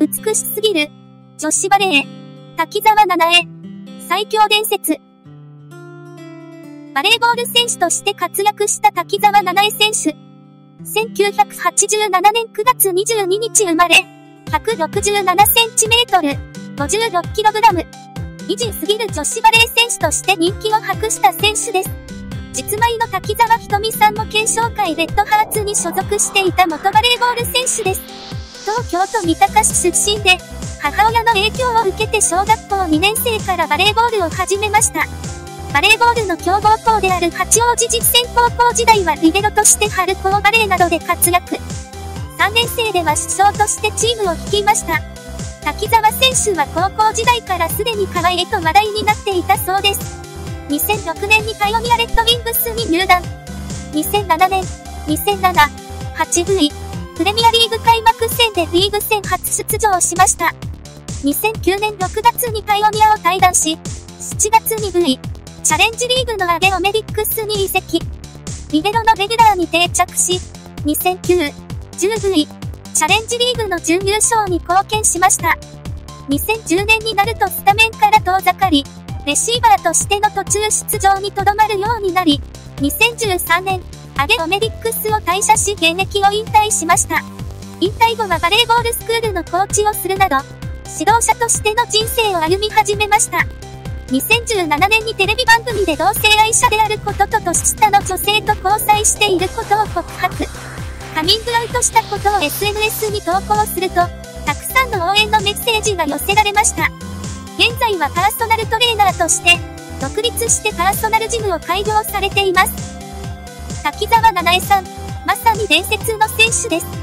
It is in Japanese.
美しすぎる。女子バレー。滝沢七重。最強伝説。バレーボール選手として活躍した滝沢七重選手。1987年9月22日生まれ。167センチメートル。56キログラム。維持すぎる女子バレー選手として人気を博した選手です。実米の滝沢ひとみさんも検証会レッドハーツに所属していた元バレーボール選手です。東京都三鷹市出身で、母親の影響を受けて小学校2年生からバレーボールを始めました。バレーボールの強豪校である八王子実践高校時代はリベロとして春高バレーなどで活躍。3年生では主将としてチームを率いました。滝沢選手は高校時代からすでに可愛いと話題になっていたそうです。2006年にパイオニアレッドウィングスに入団。2007年、2007、8V、プレミアリーグ開幕戦でリーグ戦初出場しました。2009年6月にパイオニアを退団し、7月に V、チャレンジリーグのアゲオメディックスに移籍。リベロのレギュラーに定着し、2009、10V、チャレンジリーグの準優勝に貢献しました。2010年になるとスタメンから遠ざかり、レシーバーとしての途中出場にとどまるようになり、2013年、アゲオメディックスを退社し現役を引退しました。引退後はバレーボールスクールのコーチをするなど、指導者としての人生を歩み始めました。2017年にテレビ番組で同性愛者であることと年下の女性と交際していることを告白。カミングアウトしたことを SNS に投稿すると、たくさんの応援のメッセージが寄せられました。現在はパーソナルトレーナーとして、独立してパーソナルジムを開業されています。滝沢七重さん、まさに伝説の選手です。